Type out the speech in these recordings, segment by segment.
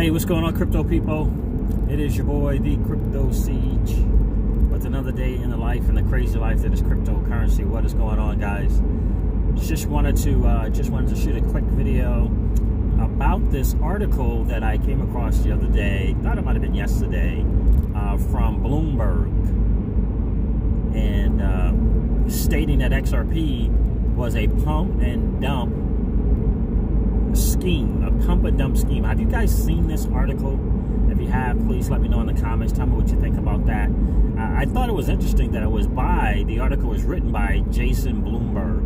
Hey, what's going on, crypto people? It is your boy, the Crypto Ceej, with another day in the life and the crazy life that is cryptocurrency. What is going on, guys? Just wanted to uh, just wanted to shoot a quick video about this article that I came across the other day. Thought it might have been yesterday uh, from Bloomberg, and uh, stating that XRP was a pump and dump scheme, a pump and dump scheme. Have you guys seen this article? If you have, please let me know in the comments. Tell me what you think about that. Uh, I thought it was interesting that it was by, the article was written by Jason Bloomberg.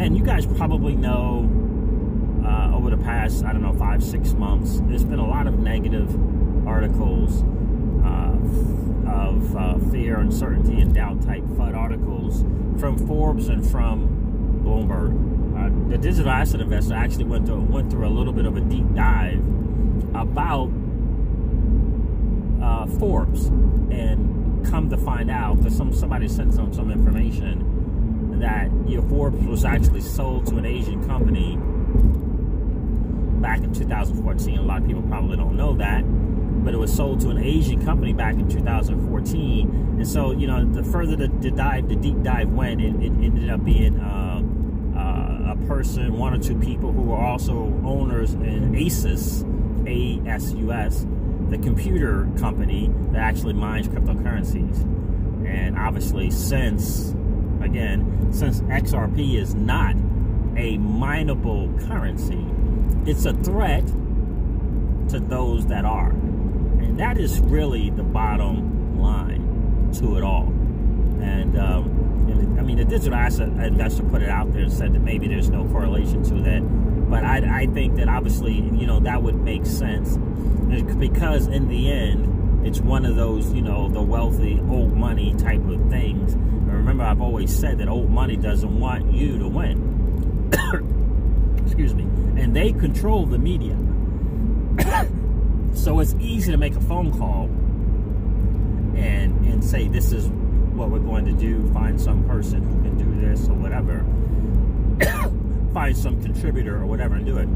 And you guys probably know uh, over the past, I don't know, five, six months, there's been a lot of negative articles uh, of uh, fear, uncertainty, and doubt type FUD articles from Forbes and from Bloomberg the digital asset investor actually went through went through a little bit of a deep dive about uh, Forbes, and come to find out that some somebody sent some some information that your Forbes was actually sold to an Asian company back in 2014. A lot of people probably don't know that, but it was sold to an Asian company back in 2014. And so, you know, the further the, the dive, the deep dive went, it, it ended up being. Uh, person, one or two people who are also owners in ASUS, A-S-U-S, the computer company that actually mines cryptocurrencies. And obviously, since, again, since XRP is not a mineable currency, it's a threat to those that are. And that is really the bottom line to it all. And um, mean, the digital asset investor put it out there and said that maybe there's no correlation to that. But I, I think that obviously, you know, that would make sense because in the end, it's one of those, you know, the wealthy old money type of things. And remember, I've always said that old money doesn't want you to win. Excuse me. And they control the media. so it's easy to make a phone call and and say this is what we're going to do, find some person who can do this or whatever, find some contributor or whatever and do it.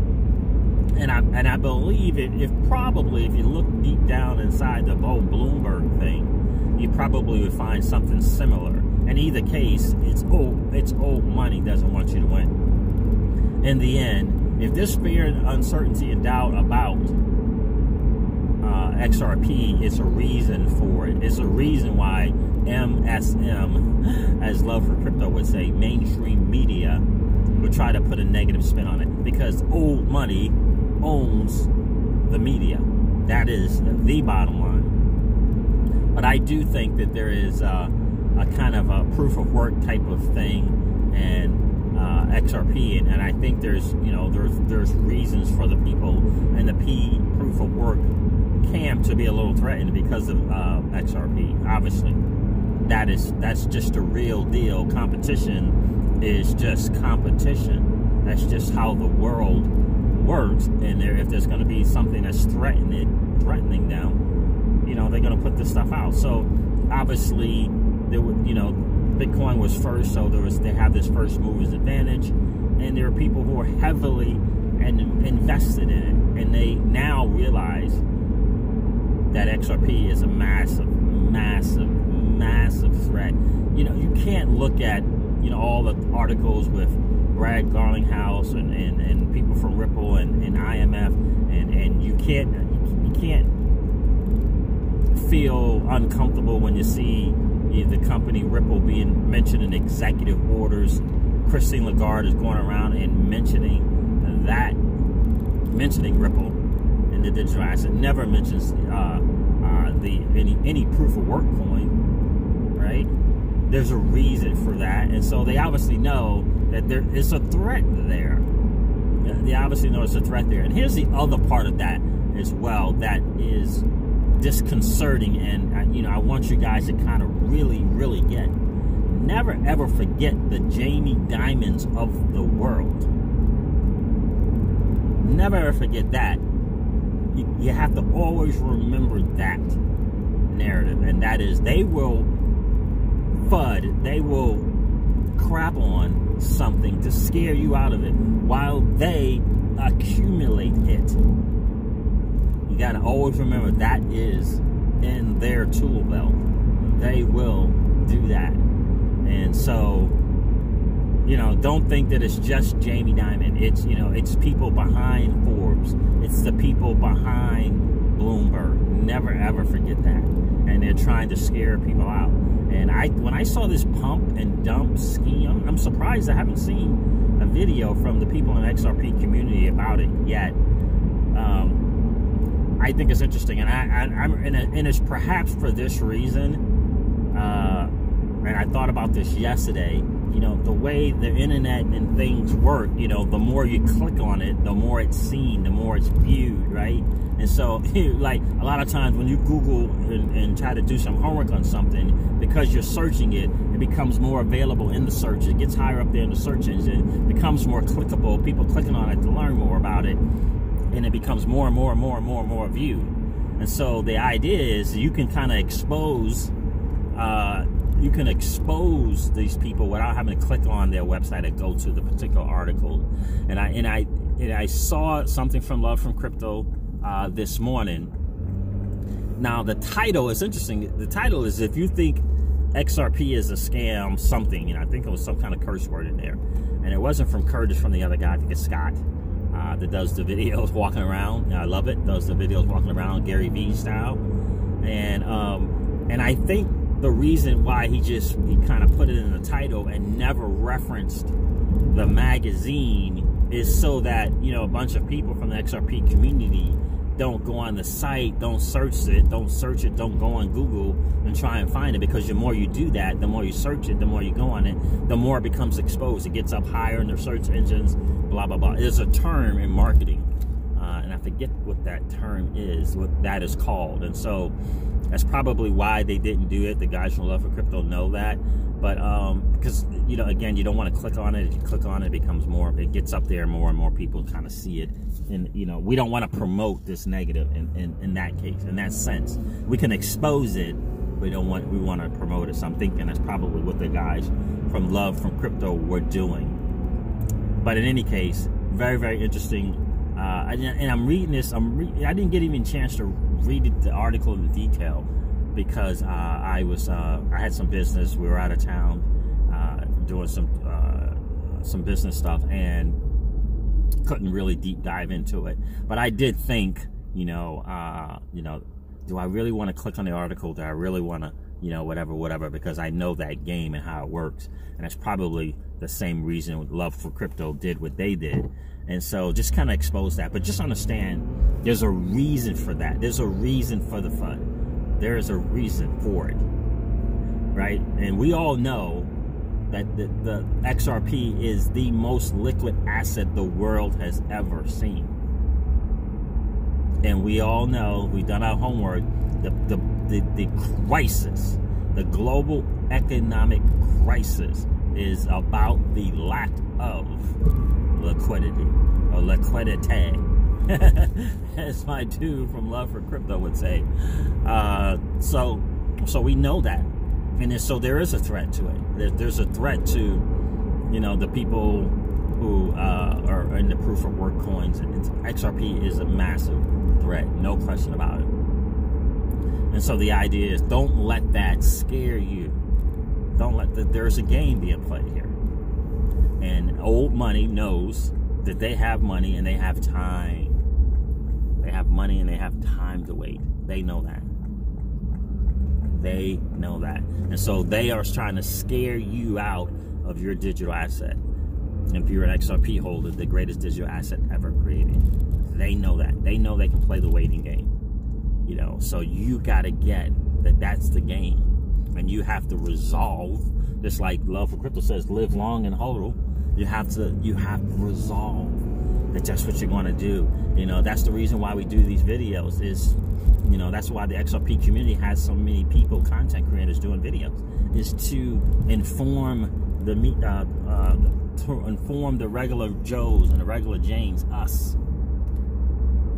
And I and I believe it if probably if you look deep down inside the whole Bloomberg thing, you probably would find something similar. In either case, it's old it's old money doesn't want you to win. In the end, if there's fear and uncertainty and doubt about uh, XRP, it's a reason for it. It's a reason why MSM, as Love for Crypto would say, mainstream media would try to put a negative spin on it because old money owns the media. That is the bottom line. But I do think that there is a, a kind of a proof of work type of thing and uh, XRP, and, and, I think there's you know there's there's reasons for the people and the P proof of work camp to be a little threatened because of uh, XRP, obviously that is that's just a real deal. Competition is just competition. That's just how the world works. And there, if there's going to be something that's threatening threatening them, you know, they're going to put this stuff out. So obviously, there would you know, Bitcoin was first, so there was they have this first movers advantage, and there are people who are heavily and invested in it, and they now realize that XRP is a massive, massive massive threat. You know, you can't look at, you know, all the articles with Brad Garlinghouse and, and, and people from Ripple and, and IMF and, and you can't you can't feel uncomfortable when you see the company Ripple being mentioned in executive orders. Christine Lagarde is going around and mentioning that, mentioning Ripple in the digital asset. Never mentions uh, uh, the any any proof of work coin right? There's a reason for that. And so they obviously know that there is a threat there. They obviously know there's a threat there. And here's the other part of that as well that is disconcerting. And, uh, you know, I want you guys to kind of really, really get. Never ever forget the Jamie Dimons of the world. Never ever forget that. You, you have to always remember that narrative. And that is they will FUD, they will crap on something to scare you out of it while they accumulate it. You gotta always remember that is in their tool belt. They will do that. And so, you know, don't think that it's just Jamie Dimon. It's, you know, it's people behind Forbes. It's the people behind Bloomberg. Never ever forget that. And they're trying to scare people out. I, when I saw this pump and dump scheme, I'm, surprised I haven't seen a video from the people in the XRP community about it yet. Um, I think it's interesting, and I, am and, and it's perhaps for this reason. Uh, and I thought about this yesterday. You know, the way the internet and things work, you know, the more you click on it, the more it's seen, the more it's viewed, right? And so, like, a lot of times when you Google and, and, try to do some homework on something, because you're searching it, it becomes more available in the search. It gets higher up there in the search engine, becomes more clickable, people clicking on it to learn more about it, and it becomes more and more and more and more and more viewed. And so, the idea is you can kind of expose. Uh, you can expose these people without having to click on their website and go to the particular article. And I and I and I saw something from Love from Crypto uh, this morning. Now the title is interesting. The title is if you think XRP is a scam, something. You know, I think it was some kind of curse word in there, and it wasn't from Curtis from the other guy. I think it's Scott. Uh, that does the videos walking around. I love it. Does the videos walking around Gary Vee style, and um, and I think the reason why he just he kind of put it in the title and never referenced the magazine is so that you know a bunch of people from the XRP community don't go on the site, don't search it, don't search it, don't go on Google and try and find it because the more you do that, the more you search it, the more you go on it, the more it becomes exposed. It gets up higher in the search engines, blah blah blah. There's a term in marketing, uh, and I forget what that term is, what that is called, and so that's probably why they didn't do it. The guys from Love for Crypto know that. But um, because you know, again, you don't want to click on it. If you click on it, it becomes more. It gets up there more and more people kind of see it. And you know, we don't want to promote this negative in, in, in that case, in that sense. We can expose it. We don't want. We want to promote it. So I'm thinking that's probably what the guys from Love from Crypto were doing. But in any case, very very interesting. Uh, and I'm reading this. I'm. Re- I didn't get even a chance to read the article in detail because uh, I was uh, I had some business. We were out of town uh, doing some uh, some business stuff and couldn't really deep dive into it. But I did think, you know, you know, do I really want to click on the article? Do I really want to, you know, whatever, whatever? Because I know that game and how it works, and that's probably the same reason Love for Crypto did what they did. And so just kind of expose that. But just understand there's a reason for that. There's a reason for the fun. There is a reason for it. Right? And we all know that the, the XRP is the most liquid asset the world has ever seen. And we all know, we've done our homework, the, the, the, the crisis, the global economic crisis is about the lack of liquidity or liquidity. As my dude from Love for Crypto would say. Uh, so, so we know that, and so there is a threat to it. There, there's a threat to, you know, the people who uh, are in the proof of work coins. XRP is a massive threat, no question about it. And so the idea is, don't let that scare you. Don't let the, there's a game being played here. And old money knows that they have money and they have time. They have money and they have time to wait. They know that. They know that. And so they are trying to scare you out of your digital asset. And if you're an XRP holder, the greatest digital asset ever created. They know that. They know they can play the waiting game. You know, so you got to get that that's the game. And you have to resolve, just like Love for Crypto says, live long and hodl you have to you have to resolve that that's what you're going to do. You know, that's the reason why we do these videos is you know, that's why the XRP community has so many people, content creators doing videos, is to inform the uh, uh, to inform the regular Joes and the regular Janes, us,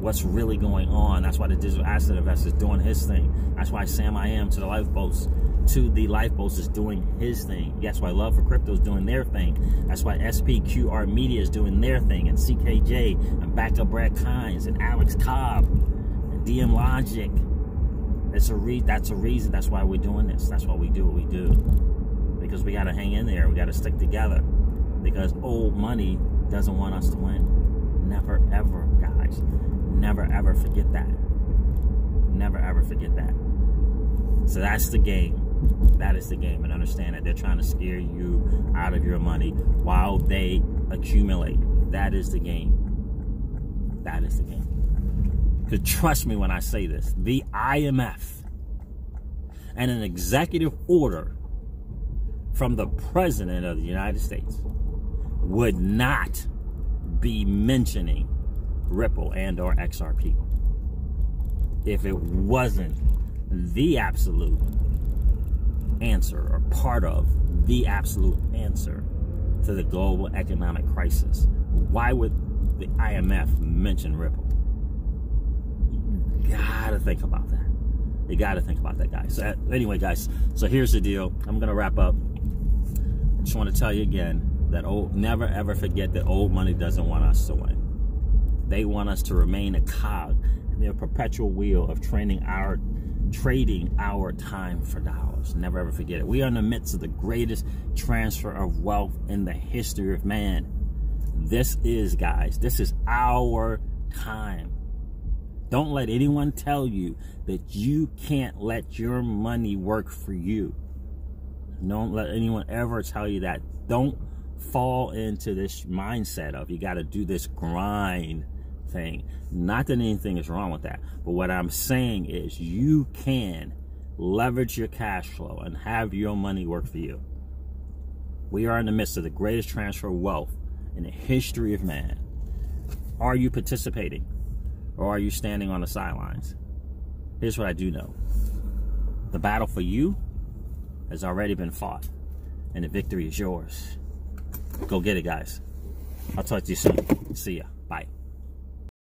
what's really going on. That's why the digital asset investor is doing his thing. That's why Sam I am to the lifeboats to the lifeboats is doing his thing. That's why Love for Crypto is doing their thing. That's why SPQR Media is doing their thing, and CKJ and Backup Brad Kimes and Alex Cobb and DM logic. It's a re- that's a reason. That's why we're doing this. That's why we do what we do. Because we got to hang in there. We got to stick together. Because old money doesn't want us to win. Never, ever, guys. Never, ever forget that. Never, ever forget that. So that's the game. That is the game. And understand that they're trying to scare you out of your money while they accumulate. That is the game. That is the game. Because trust me when I say this, the IMF and an executive order from the President of the United States would not be mentioning Ripple and or XRP if it wasn't the absolute answer or part of the absolute answer to the global economic crisis. Why would the IMF mention Ripple? You gotta think about that. You gotta think about that, guys. So, anyway, guys, so here's the deal. I'm gonna wrap up. I just want to tell you again that old, never ever forget that old money doesn't want us to win. They want us to remain a cog in their perpetual wheel of training our trading our time for dollars. Never ever forget it. We are in the midst of the greatest transfer of wealth in the history of man. This is, guys, this is our time. Don't let anyone tell you that you can't let your money work for you. Don't let anyone ever tell you that. Don't fall into this mindset of you got to do this grind thing. Not that anything is wrong with that, but what I'm saying is you can leverage your cash flow and have your money work for you. We are in the midst of the greatest transfer of wealth in the history of man. Are you participating or are you standing on the sidelines? Here's what I do know the battle for you has already been fought, and the victory is yours. Go get it, guys. I'll talk to you soon. See ya.